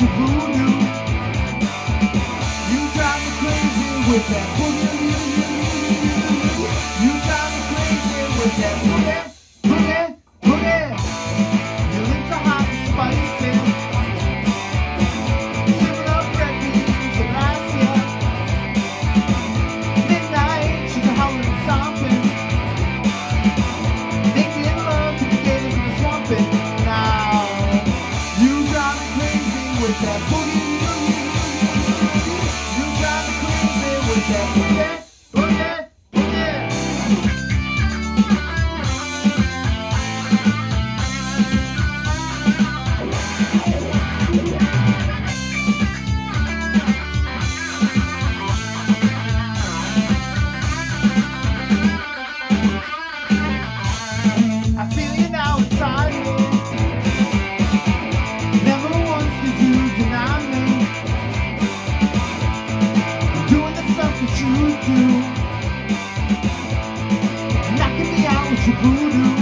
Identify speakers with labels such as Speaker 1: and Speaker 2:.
Speaker 1: your voodoo. You drive me crazy with that boogie. You drive me crazy with that boogie. yeah, yeah. that you do. Knocking me out with your voodoo.